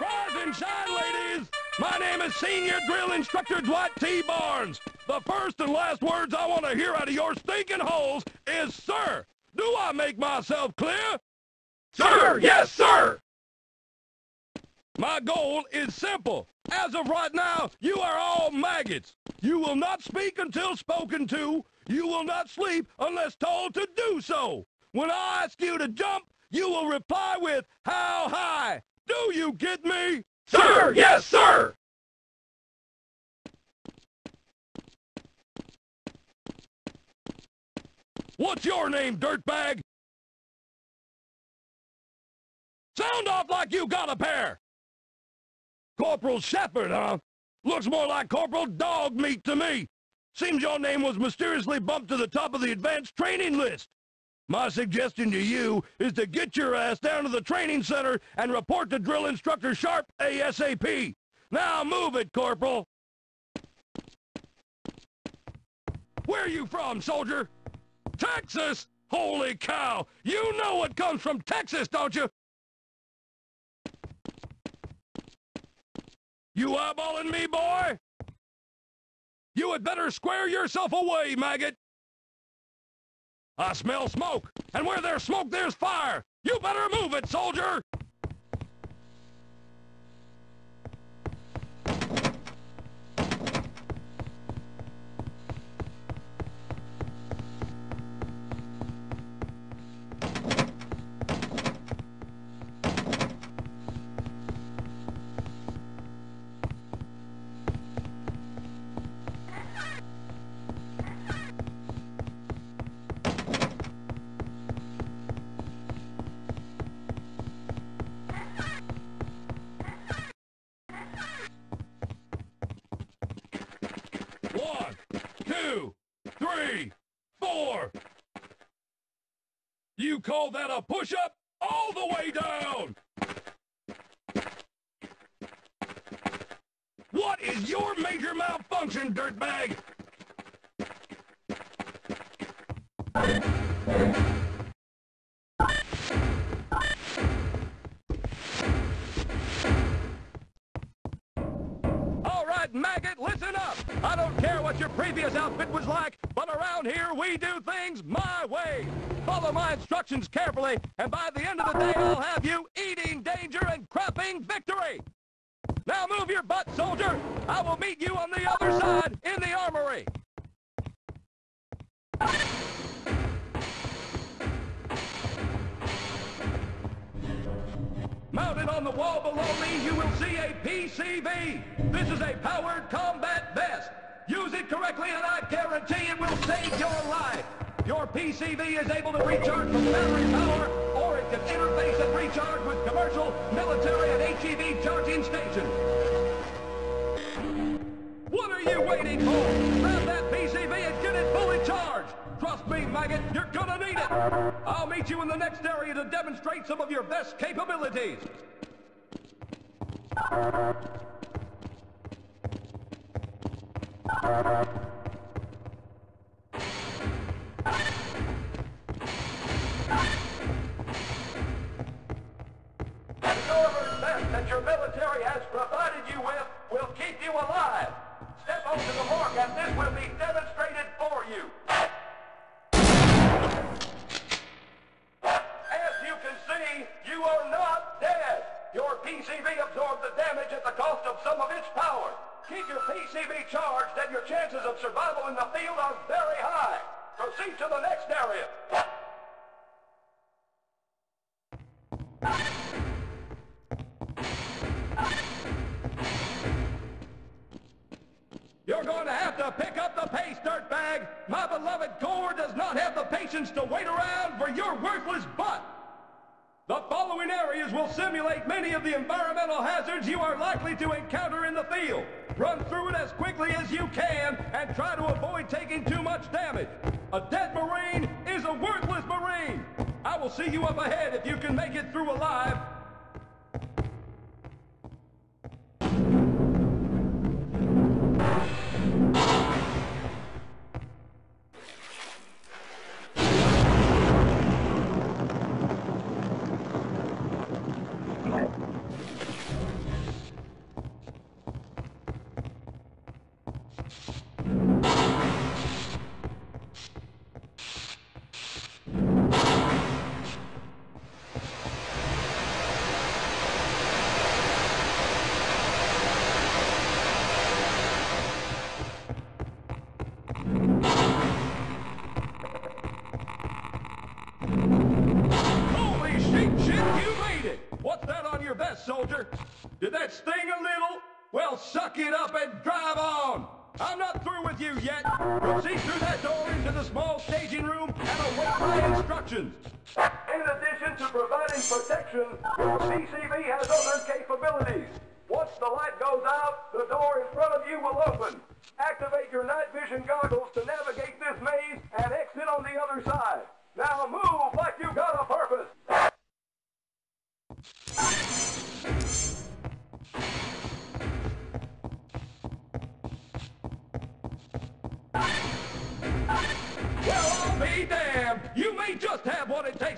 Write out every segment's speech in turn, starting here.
Rise and shine, ladies! My name is Senior Drill Instructor Dwight T. Barnes. The first and last words I want to hear out of your stinking holes is, sir. Do I make myself clear? Sir, yes, sir! My goal is simple. As of right now, you are all maggots. You will not speak until spoken to. You will not sleep unless told to do so. When I ask you to jump, you will reply with, how high? Do you get me? Sir, yes, sir! What's your name, dirtbag? Sound off like you got a pair! Corporal Shepard, huh? Looks more like Corporal Dog Meat to me. Seems your name was mysteriously bumped to the top of the advanced training list. My suggestion to you is to get your ass down to the training center and report to Drill Instructor Sharp ASAP. Now move it, Corporal. Where are you from, soldier? Texas? Holy cow! You know what comes from Texas, don't you? You eyeballing me, boy? You had better square yourself away, maggot! I smell smoke, and where there's smoke, there's fire! You better move it, soldier! Call that a push-up? All the way down! What is your major malfunction, dirtbag? All right, maggot, listen up. I don't care what your previous outfit was like, but around here we do things my way. Follow my instructions carefully, and by the end of the day I'll have you eating danger and crapping victory. Now move your butt, soldier. I will meet you on the other side in the armory. Mounted on the wall below me, you will see a PCV. This is a powered combat vest. Use it correctly and I guarantee it will save your life. Your PCV is able to recharge from battery power, or it can interface and recharge with commercial, military, and HEV charging stations. What are you waiting for? Grab that PCV and get it fully charged. Trust me, maggot, you're gonna need it. I'll meet you in the next area to demonstrate some of your best capabilities. Has pick up the pace, dirtbag. My beloved Corps does not have the patience to wait around for your worthless butt. The following areas will simulate many of the environmental hazards you are likely to encounter in the field. Run through it as quickly as you can and try to avoid taking too much damage. A dead Marine is a worthless Marine. I will see you up ahead if you can make it through alive. To providing protection, PCV has other capabilities. Once the light goes out, the door in front of you will open. Activate your night vision goggles to navigate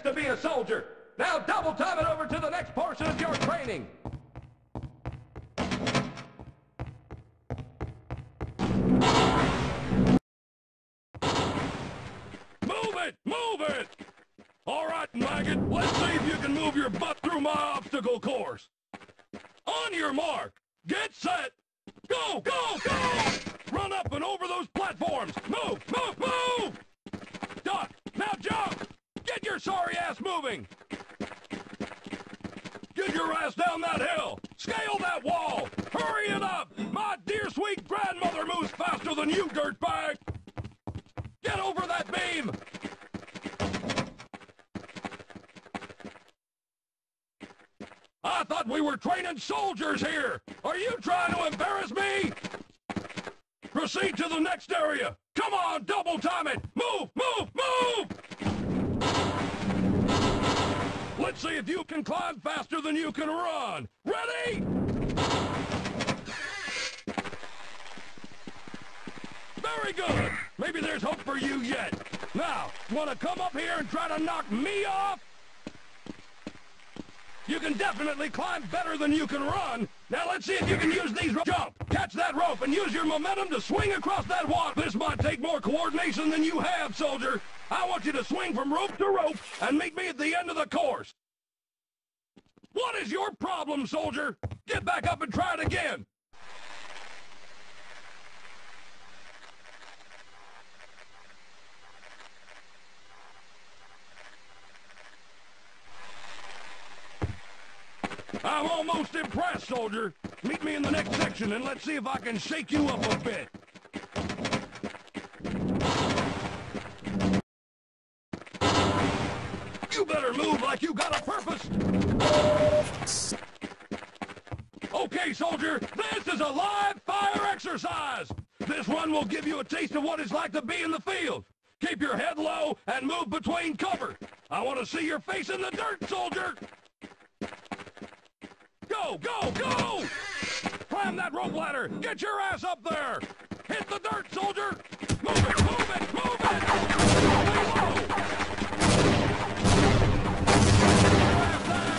takes to be a soldier. Now double time it over to the next portion of your training. Move it! Move it! All right, maggot, let's see if you can move your butt through my obstacle course. On your mark, get set, go, go, go! Run up and over those platforms. Move, move, move! Jump! Get your sorry ass moving! Get your ass down that hill! Scale that wall! Hurry it up! My dear sweet grandmother moves faster than you, dirtbag! Get over that beam! I thought we were training soldiers here! Are you trying to embarrass me? Proceed to the next area! Come on, double time it! See if you can climb faster than you can run! Ready? Very good! Maybe there's hope for you yet! Now, want to come up here and try to knock me off? You can definitely climb better than you can run. Now let's see if you can use these Jump! Catch that rope and use your momentum to swing across that wall. This might take more coordination than you have, soldier. I want you to swing from rope to rope and meet me at the end of the course. What is your problem, soldier? Get back up and try it again. I'm almost impressed, soldier. Meet me in the next section and let's see if I can shake you up a bit. You better move like you got a purpose. Okay, soldier, this is a live fire exercise. This one will give you a taste of what it's like to be in the field. Keep your head low and move between cover. I want to see your face in the dirt, soldier. Go, go, go! Climb that rope ladder! Get your ass up there! Hit the dirt, soldier! Move it, move it, move it! Way low! Grab that!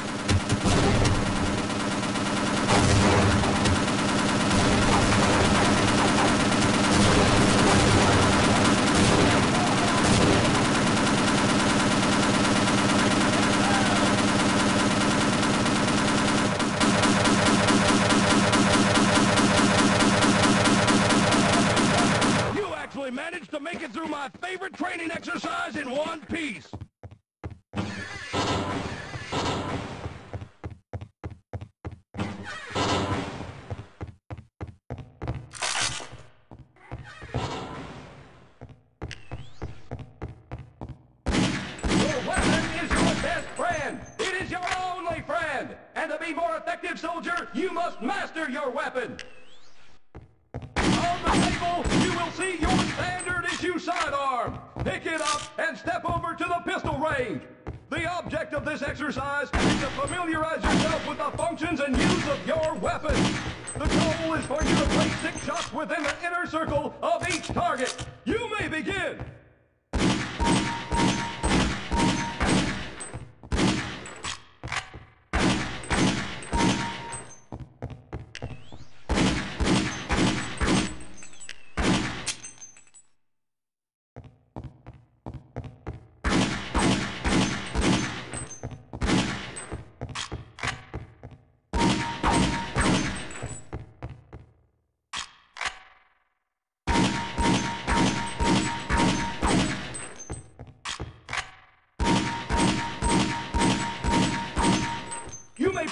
You actually managed to make it through my favorite training exercise in one piece. Your weapon is your best friend. It is your only friend. And to be more effective, soldier, you must master your weapon. Table, you will see your standard issue sidearm. Pick it up and step over to the pistol range. The object of this exercise is to familiarize yourself with the functions and use of your weapon. The goal is for you to place six shots within the inner circle of each target. You may begin.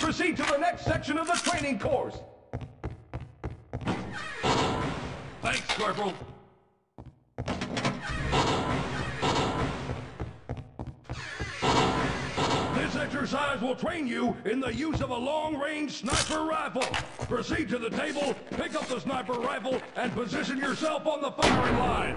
Proceed to the next section of the training course. Thanks, Corporal. This exercise will train you in the use of a long-range sniper rifle. Proceed to the table, pick up the sniper rifle, and position yourself on the firing line.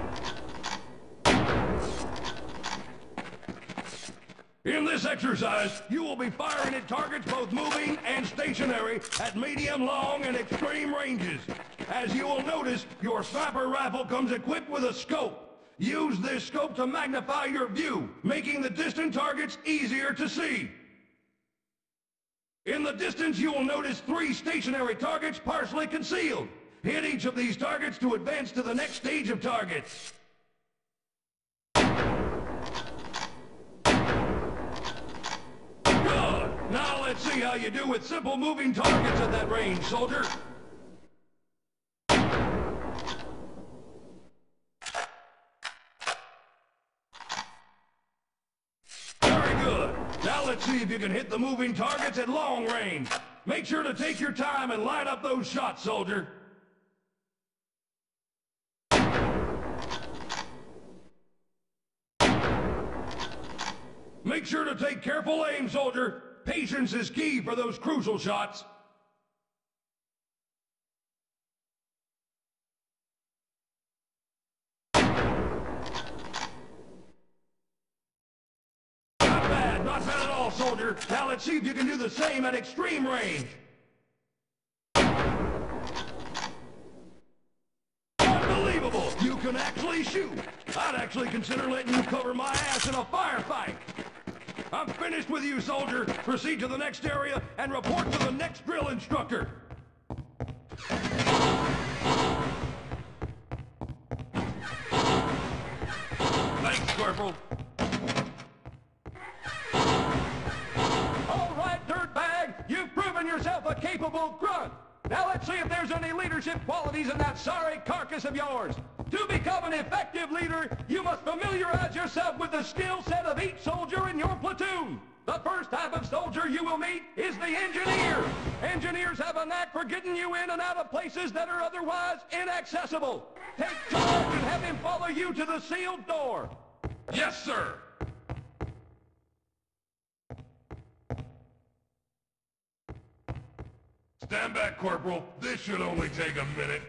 In this exercise, you will be firing at targets both moving and stationary at medium, long, and extreme ranges. As you will notice, your sniper rifle comes equipped with a scope. Use this scope to magnify your view, making the distant targets easier to see. In the distance, you will notice three stationary targets partially concealed. Hit each of these targets to advance to the next stage of targets. Good! Now let's see how you do with simple moving targets at that range, soldier. Very good. Now let's see if you can hit the moving targets at long range. Make sure to take your time and line up those shots, soldier. Make sure to take careful aim, soldier. Patience is key for those crucial shots. Not bad, not bad at all, soldier. Now let's see if you can do the same at extreme range. Unbelievable! You can actually shoot. I'd actually consider letting you cover my ass in a firefight. I'm finished with you, soldier. Proceed to the next area and report to the next drill instructor. Thanks, Corporal. All right, dirtbag, you've proven yourself a capable grunt. Now let's see if there's any leadership qualities in that sorry carcass of yours. To become leader, you must familiarize yourself with the skill set of each soldier in your platoon. The first type of soldier you will meet is the engineer. Engineers have a knack for getting you in and out of places that are otherwise inaccessible. Take charge and have him follow you to the sealed door. Yes, sir. Stand back, Corporal. This should only take a minute.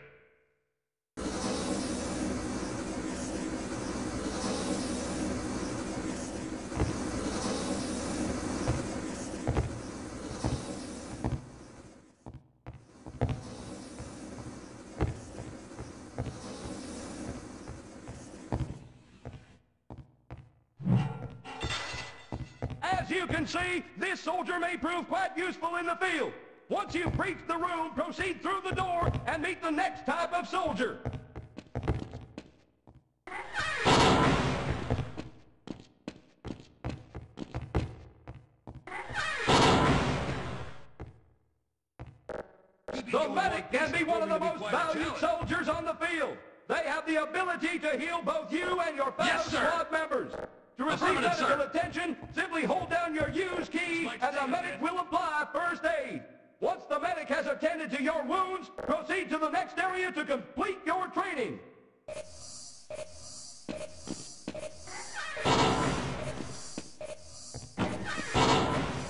As you can see, this soldier may prove quite useful in the field. Once you've reached the room, proceed through the door and meet the next type of soldier. The medic can be one of the most valued soldiers on the field. They have the ability to heal both you and your fellow Yes, squad members. To receive medical sir. attention, simply hold down your use key and the medic will apply first aid. Once the medic has attended to your wounds, proceed to the next area to complete your training.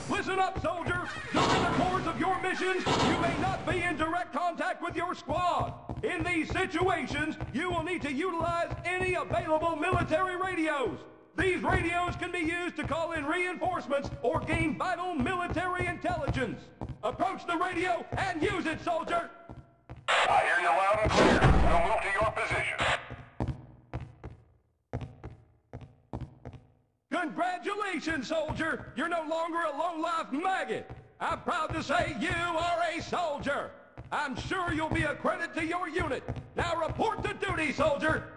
Listen up, soldier. During the course of your missions, you may not be in direct contact with your squad. In these situations, you will need to utilize any available military radios. These radios can be used to call in reinforcements or gain vital military intelligence. Approach the radio and use it, soldier. I hear you loud and clear. We'll move to your position. Congratulations, soldier! You're no longer a low-life maggot. I'm proud to say you are a soldier. I'm sure you'll be a credit to your unit. Now report to duty, soldier.